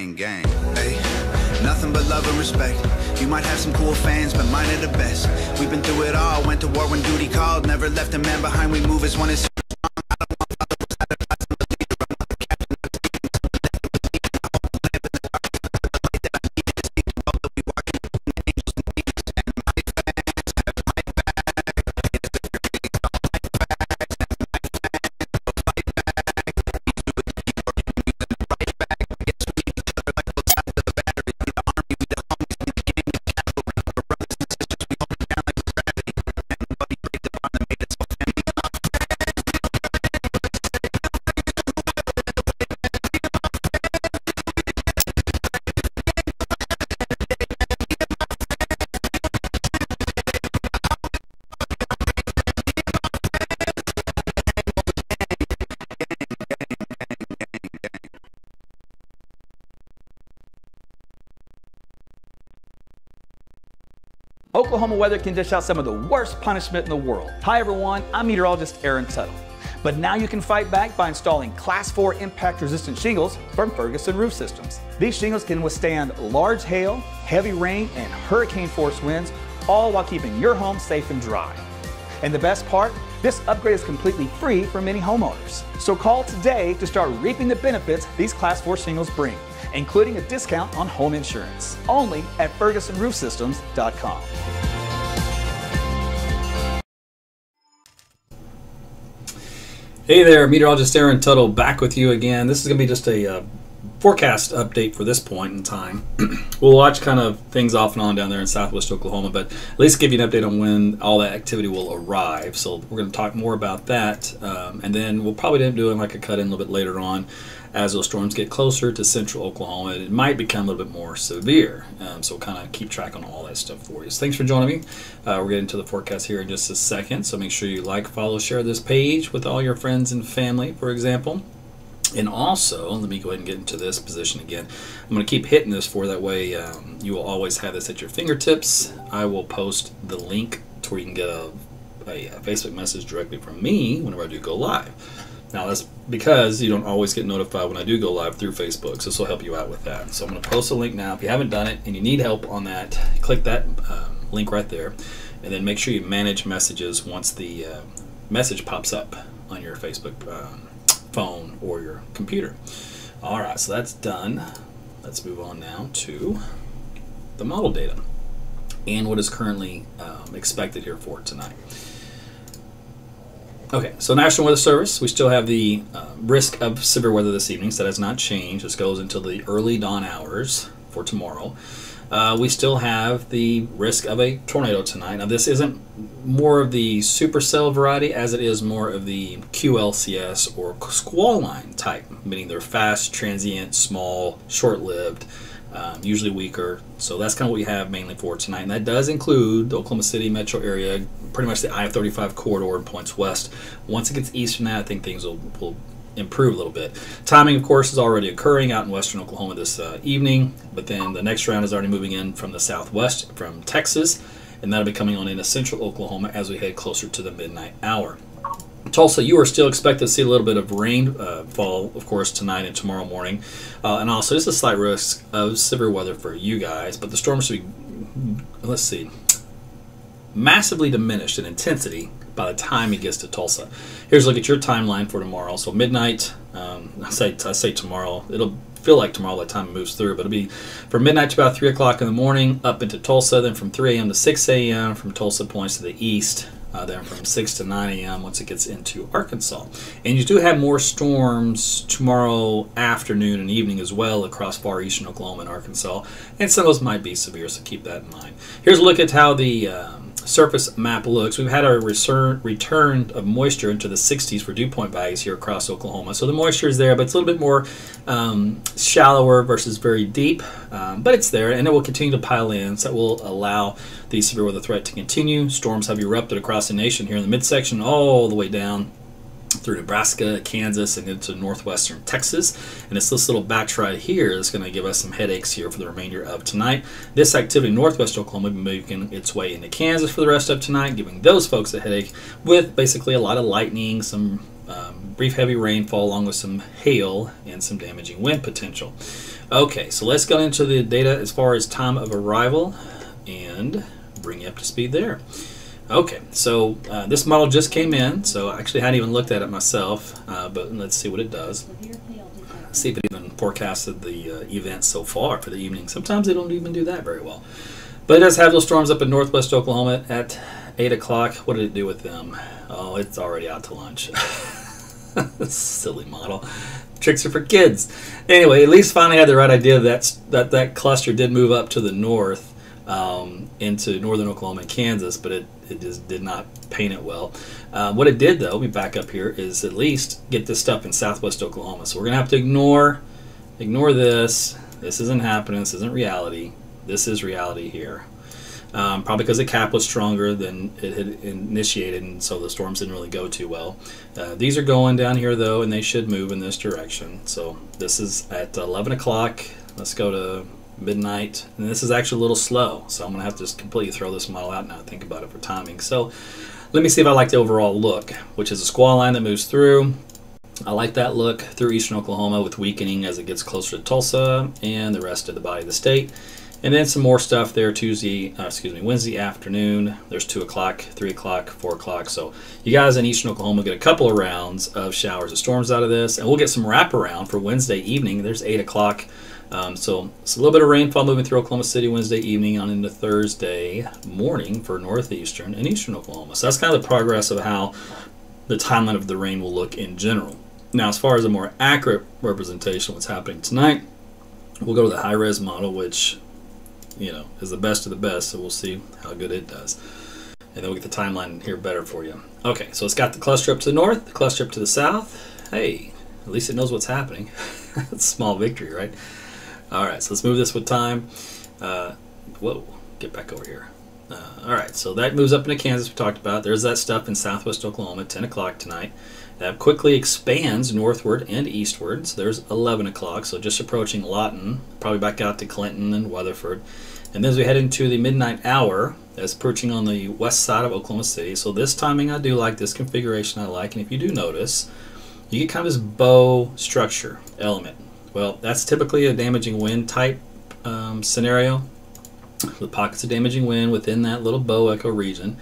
gang, gang. Hey, nothing but love and respect. You might have some cool fans, but mine are the best. We've been through it all, went to war when duty called. Never left a man behind, we move as one Oklahoma weather can dish out some of the worst punishment in the world. Hi everyone, I'm meteorologist Aaron Tuttle. But now you can fight back by installing Class 4 impact resistant shingles from Ferguson Roof Systems. These shingles can withstand large hail, heavy rain, and hurricane force winds, all while keeping your home safe and dry. And the best part, this upgrade is completely free for many homeowners. So call today to start reaping the benefits these Class 4 shingles bring, including a discount on home insurance. Only at FergusonRoofSystems.com. Hey there, meteorologist Aaron Tuttle back with you again. This is going to be just a uh, forecast update for this point in time. we'll watch kind of things off and on down there in southwest Oklahoma, but at least give you an update on when all that activity will arrive. So we're going to talk more about that, um, and then we'll probably end up doing like a cut in a little bit later on as those storms get closer to central Oklahoma. It might become a little bit more severe, um, so we'll kind of keep track on all that stuff for you. So thanks for joining me. Uh, we're getting to the forecast here in just a second, so make sure you like, follow, share this page with all your friends and family, for example. And also, let me go ahead and get into this position again. I'm going to keep hitting this for that way um, you will always have this at your fingertips. I will post the link to where you can get a, a, a Facebook message directly from me whenever I do go live. Now that's because you don't always get notified when I do go live through Facebook, so this will help you out with that. So I'm going to post a link now. If you haven't done it and you need help on that, click that um, link right there, and then make sure you manage messages once the uh, message pops up on your Facebook um, phone or your computer. All right, so that's done. Let's move on now to the model data and what is currently um, expected here for tonight. Okay, so National Weather Service, we still have the uh, risk of severe weather this evening, so that has not changed. This goes until the early dawn hours for tomorrow. Uh, we still have the risk of a tornado tonight. Now, this isn't more of the supercell variety as it is more of the QLCS or squall line type, meaning they're fast, transient, small, short lived um, usually weaker. So that's kind of what we have mainly for tonight. And that does include the Oklahoma City metro area, pretty much the I 35 corridor and points west. Once it gets east from that, I think things will, will improve a little bit. Timing, of course, is already occurring out in western Oklahoma this uh, evening, but then the next round is already moving in from the southwest from Texas, and that'll be coming on into central Oklahoma as we head closer to the midnight hour. Tulsa, you are still expected to see a little bit of rain uh, fall, of course, tonight and tomorrow morning. Uh, and also, just a slight risk of severe weather for you guys, but the storm should be, let's see, massively diminished in intensity by the time he gets to Tulsa. Here's a look at your timeline for tomorrow. So, midnight, um, I, say, I say tomorrow, it'll feel like tomorrow by the time it moves through, but it'll be from midnight to about 3 o'clock in the morning up into Tulsa, then from 3 a.m. to 6 a.m. from Tulsa points to the east uh, then from 6 to 9 a.m. once it gets into Arkansas. And you do have more storms tomorrow afternoon and evening as well across far eastern Oklahoma and Arkansas. And some of those might be severe, so keep that in mind. Here's a look at how the um, surface map looks. We've had return, return of moisture into the 60s for dew point values here across Oklahoma. So the moisture is there, but it's a little bit more um, shallower versus very deep. Um, but it's there, and it will continue to pile in, so that will allow the severe weather threat to continue. Storms have erupted across the nation here in the midsection all the way down through Nebraska, Kansas, and into northwestern Texas. And it's this little batch right here that's going to give us some headaches here for the remainder of tonight. This activity northwest Oklahoma will be making its way into Kansas for the rest of tonight, giving those folks a headache with basically a lot of lightning, some um, brief heavy rainfall along with some hail and some damaging wind potential. Okay, so let's get into the data as far as time of arrival and bring you up to speed there. Okay, so uh, this model just came in, so I actually hadn't even looked at it myself, uh, but let's see what it does. See if it even forecasted the uh, events so far for the evening. Sometimes they don't even do that very well. But it does have those storms up in northwest Oklahoma at 8 o'clock. What did it do with them? Oh, it's already out to lunch. Silly model. Tricks are for kids. Anyway, at least finally had the right idea that that, that cluster did move up to the north um, into northern Oklahoma and Kansas, but it, it just did not paint it well. Uh, what it did, though, let me back up here, is at least get this stuff in southwest Oklahoma. So we're going to have to ignore ignore this. This isn't happening. This isn't reality. This is reality here. Um, probably because the cap was stronger than it had initiated, and so the storms didn't really go too well. Uh, these are going down here though, and they should move in this direction. So this is at 11 o'clock. Let's go to midnight. And this is actually a little slow, so I'm going to have to just completely throw this model out now and think about it for timing. So let me see if I like the overall look, which is a squall line that moves through. I like that look through eastern Oklahoma with weakening as it gets closer to Tulsa and the rest of the body of the state. And then some more stuff there Tuesday, uh, excuse me, Wednesday afternoon. There's 2 o'clock, 3 o'clock, 4 o'clock. So you guys in eastern Oklahoma get a couple of rounds of showers and storms out of this. And we'll get some wraparound for Wednesday evening. There's 8 o'clock um, so it's a little bit of rainfall moving through Oklahoma City Wednesday evening on into Thursday morning for northeastern and eastern Oklahoma. So that's kind of the progress of how the timeline of the rain will look in general. Now, as far as a more accurate representation of what's happening tonight, we'll go to the high res model, which you know is the best of the best. So we'll see how good it does, and then we'll get the timeline here better for you. Okay, so it's got the cluster up to the north, the cluster up to the south. Hey, at least it knows what's happening. small victory, right? All right, so let's move this with time. Uh, whoa, get back over here. Uh, all right, so that moves up into Kansas. We talked about. There's that stuff in southwest Oklahoma, 10 o'clock tonight. That quickly expands northward and eastward. So there's 11 o'clock. So just approaching Lawton, probably back out to Clinton and Weatherford. And then as we head into the midnight hour, that's perching on the west side of Oklahoma City. So this timing I do like, this configuration I like. And if you do notice, you get kind of this bow structure element. Well, that's typically a damaging wind type um, scenario with pockets of damaging wind within that little bow echo region.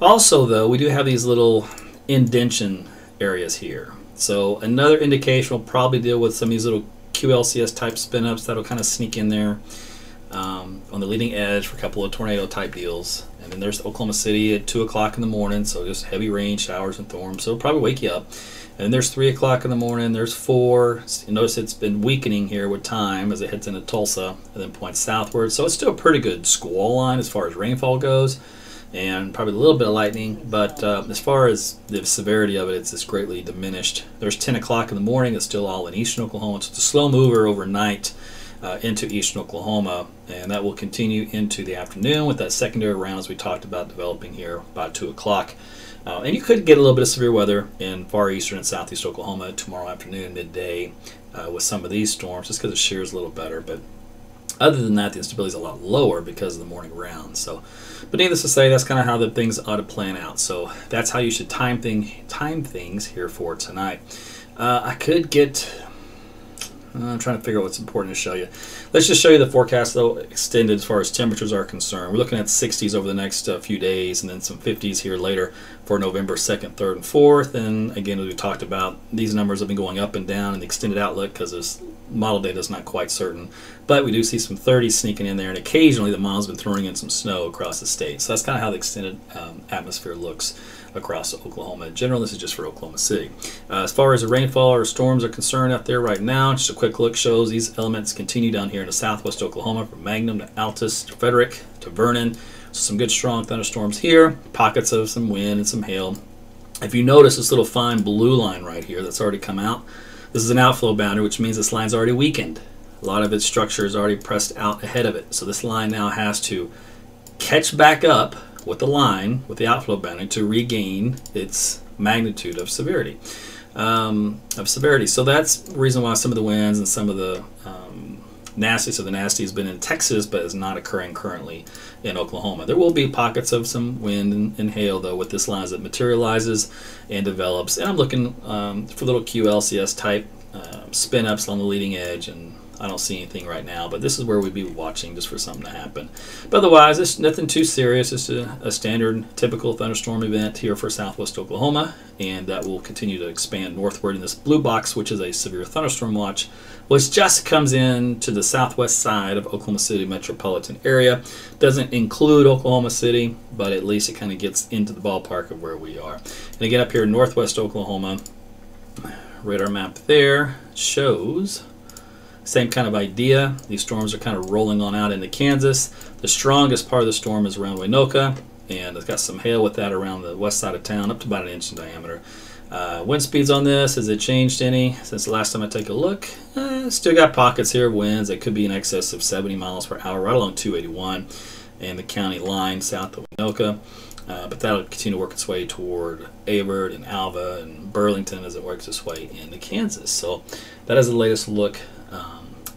Also, though, we do have these little indention areas here. So another indication will probably deal with some of these little QLCS type spin ups that'll kind of sneak in there um, on the leading edge for a couple of tornado type deals. And then there's Oklahoma City at 2 o'clock in the morning, so just heavy rain, showers, and storms. So probably wake you up. And there's 3 o'clock in the morning, there's 4. You notice it's been weakening here with time as it heads into Tulsa and then points southward. So it's still a pretty good squall line as far as rainfall goes and probably a little bit of lightning. But uh, as far as the severity of it, it's, it's greatly diminished. There's 10 o'clock in the morning, it's still all in eastern Oklahoma. So it's a slow mover overnight. Uh, into eastern Oklahoma, and that will continue into the afternoon with that secondary round as we talked about developing here by 2 o'clock. Uh, and you could get a little bit of severe weather in far eastern and southeast Oklahoma tomorrow afternoon, midday, uh, with some of these storms, just because it shears a little better. But other than that, the instability is a lot lower because of the morning round. So, but needless to say, that's kind of how the things ought to plan out. So that's how you should time thing time things here for tonight. Uh, I could get I'm trying to figure out what's important to show you. Let's just show you the forecast, though, extended as far as temperatures are concerned. We're looking at 60s over the next uh, few days and then some 50s here later for November 2nd, 3rd, and 4th. And again, as we talked about, these numbers have been going up and down in the extended outlook because this model data is not quite certain. But we do see some 30s sneaking in there, and occasionally the model's been throwing in some snow across the state. So that's kind of how the extended um, atmosphere looks across Oklahoma. In general, this is just for Oklahoma City. Uh, as far as the rainfall or storms are concerned out there right now, just a quick look shows these elements continue down here in the southwest Oklahoma from Mangum to Altus to Frederick to Vernon. So some good strong thunderstorms here, pockets of some wind and some hail. If you notice this little fine blue line right here that's already come out, this is an outflow boundary, which means this line's already weakened. A lot of its structure is already pressed out ahead of it. So this line now has to catch back up with the line, with the outflow boundary, to regain its magnitude of severity. Um, of severity. So that's the reason why some of the winds and some of the um, nasty. So the nasty has been in Texas, but is not occurring currently in Oklahoma. There will be pockets of some wind and, and hail though with this line as it materializes and develops. And I'm looking um, for little QLCS type uh, spin ups along the leading edge and I don't see anything right now, but this is where we'd be watching just for something to happen. But otherwise, it's nothing too serious. It's a, a, standard, typical thunderstorm event here for southwest Oklahoma, and that will continue to expand northward in this blue box, which is a severe thunderstorm watch, which just comes in to the southwest side of Oklahoma City metropolitan area. Doesn't include Oklahoma City, but at least it kind of gets into the ballpark of where we are. And again, up here in northwest Oklahoma, radar map there shows same kind of idea. These storms are kind of rolling on out into Kansas. The strongest part of the storm is around Waynoka, and it's got some hail with that around the west side of town, up to about an inch in diameter. Uh, wind speeds on this, has it changed any since the last time I take a look? Uh, still got pockets here of winds that could be in excess of 70 miles per hour right along 281 and the county line south of Waynoka. Uh, but that'll continue to work its way toward Avard and Alva and Burlington as it works its way into Kansas. So that is the latest look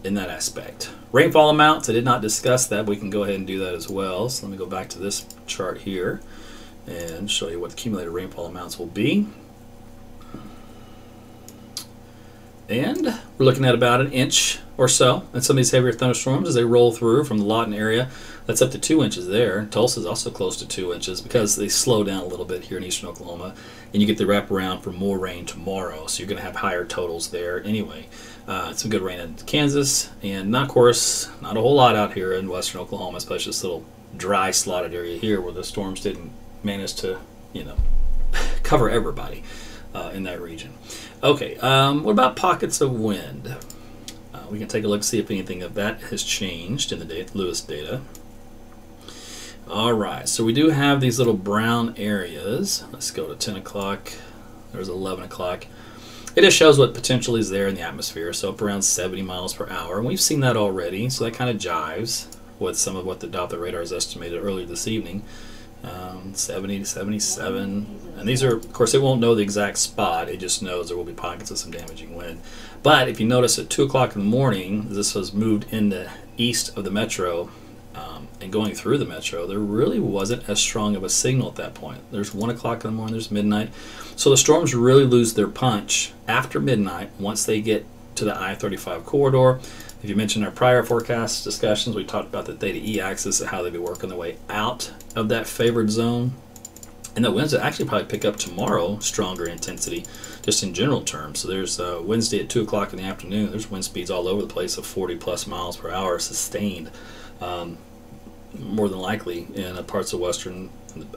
in that aspect. Rainfall amounts, I did not discuss that. We can go ahead and do that as well. So let me go back to this chart here and show you what the cumulated rainfall amounts will be. And we're looking at about an inch or so in some of these heavier thunderstorms as they roll through from the Lawton area. That's up to two inches there. Tulsa is also close to two inches because they slow down a little bit here in eastern Oklahoma, and you get the wraparound for more rain tomorrow. So you're going to have higher totals there anyway. Uh, some good rain in Kansas, and not, of course, not a whole lot out here in western Oklahoma, especially this little dry slotted area here where the storms didn't manage to, you know, cover everybody uh, in that region. Okay, um, what about pockets of wind? Uh, we can take a look, see if anything of that has changed in the data, Lewis data. All right, so we do have these little brown areas. Let's go to 10 o'clock. There's 11 o'clock. It just shows what potential is there in the atmosphere, so up around 70 miles per hour. And we've seen that already, so that kind of jives with some of what the Doppler radar has estimated earlier this evening um, 70 to 77. And these are, of course, it won't know the exact spot. It just knows there will be pockets of some damaging wind. But if you notice at 2 o'clock in the morning, this was moved into east of the metro um, and going through the metro, there really wasn't as strong of a signal at that point. There's 1 o'clock in the morning, there's midnight. So the storms really lose their punch after midnight once they get to the I 35 corridor. If you mentioned our prior forecast discussions, we talked about the theta E axis and how they'd be working their way out of that favored zone. And the winds actually probably pick up tomorrow, stronger intensity, just in general terms. So there's uh, Wednesday at 2 o'clock in the afternoon, there's wind speeds all over the place of 40 plus miles per hour sustained, um, more than likely in uh, parts of western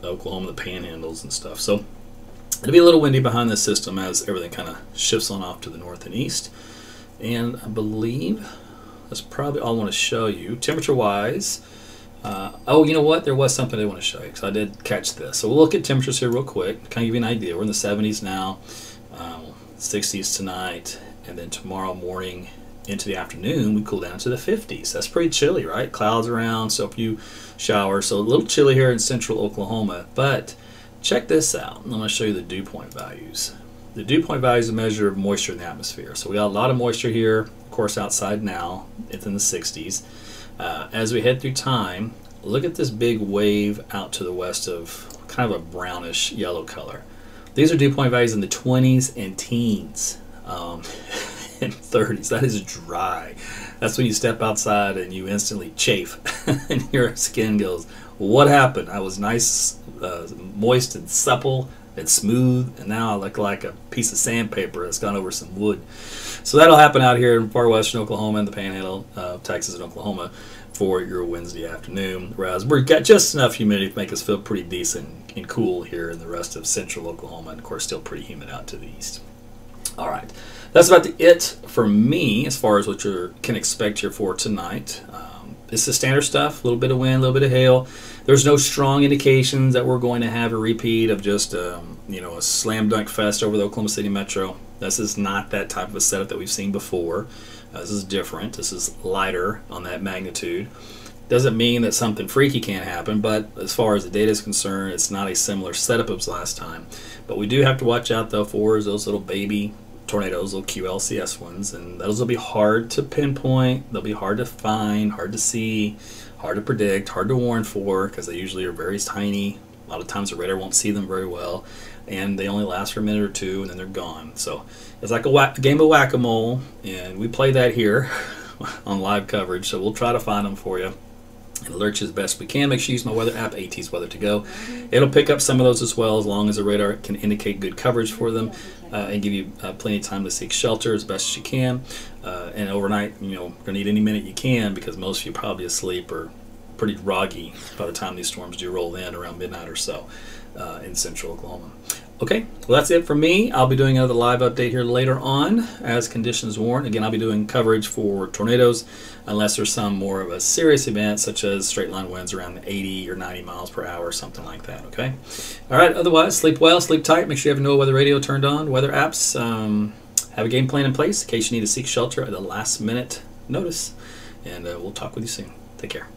Oklahoma, the panhandles and stuff. So it'll be a little windy behind this system as everything kind of shifts on off to the north and east. And I believe that's probably all I want to show you. Temperature wise, uh, oh, you know what? There was something I want to show you because I did catch this. So we'll look at temperatures here real quick. Kind of give you an idea. We're in the 70s now, um, 60s tonight, and then tomorrow morning into the afternoon we cool down to the 50s. That's pretty chilly, right? Clouds around, so a few showers. So a little chilly here in central Oklahoma. But check this out. I'm going to show you the dew point values. The dew point value is a measure of moisture in the atmosphere. So we got a lot of moisture here, of course, outside now. It's in the 60s. Uh, as we head through time, look at this big wave out to the west of kind of a brownish yellow color. These are dew point values in the 20s and teens um, and 30s. That is dry. That's when you step outside and you instantly chafe and your skin goes, What happened? I was nice, uh, moist, and supple and smooth, and now I look like a piece of sandpaper that's gone over some wood. So that'll happen out here in far western Oklahoma and the panhandle of Texas and Oklahoma for your Wednesday afternoon. Whereas we've got just enough humidity to make us feel pretty decent and cool here in the rest of central Oklahoma, and of course, still pretty humid out to the east. All right, that's about it for me as far as what you can expect here for tonight. Um, it's the standard stuff: a little bit of wind, a little bit of hail. There's no strong indications that we're going to have a repeat of just um, you know a slam dunk fest over the Oklahoma City Metro. This is not that type of a setup that we've seen before. Uh, this is different. This is lighter on that magnitude. Doesn't mean that something freaky can't happen, but as far as the data is concerned, it's not a similar setup as last time. But we do have to watch out though for those little baby tornadoes, little QLCS ones, and those will be hard to pinpoint. They'll be hard to find, hard to see, hard to predict, hard to warn for because they usually are very tiny. A lot of times the radar won't see them very well, and they only last for a minute or two, and then they're gone. So it's like a, game of whack-a-mole, and we play that here on live coverage. So we'll try to find them for you and you as best we can. Make sure you use my weather app, AT's Weather to Go. It'll pick up some of those as well, as long as the radar can indicate good coverage for them uh, and give you uh, plenty of time to seek shelter as best as you can. Uh, and overnight, you know, gonna need any minute you can because most of you probably asleep or pretty groggy by the time these storms do roll in around midnight or so uh, in central Oklahoma. Okay, well, that's it for me. I'll be doing another live update here later on as conditions warrant. Again, I'll be doing coverage for tornadoes unless there's some more of a serious event, such as straight line winds around 80 or 90 miles per hour, something like that. Okay, all right, otherwise, sleep well, sleep tight. Make sure you have no weather radio turned on, weather apps. Um, have a game plan in place in case you need to seek shelter at the last minute notice. And uh, we'll talk with you soon. Take care.